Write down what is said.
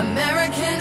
American